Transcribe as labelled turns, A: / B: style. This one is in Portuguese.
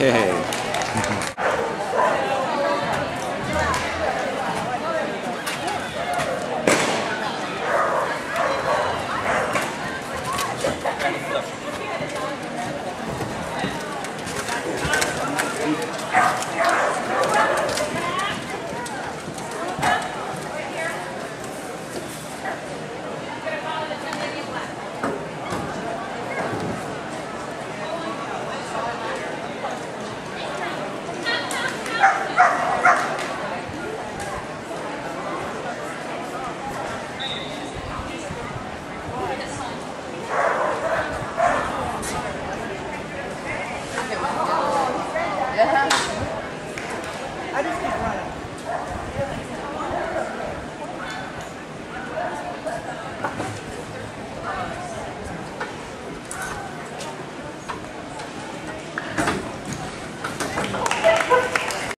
A: É.